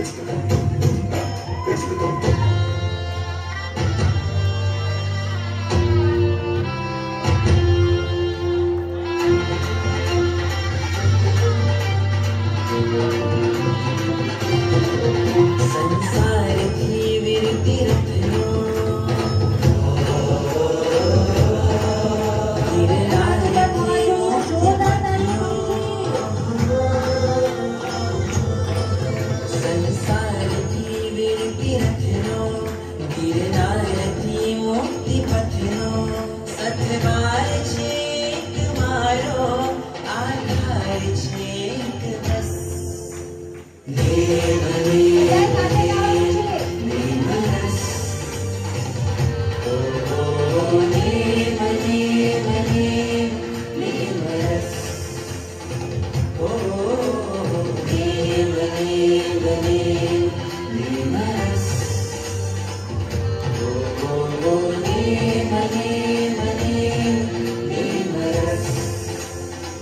Let's go.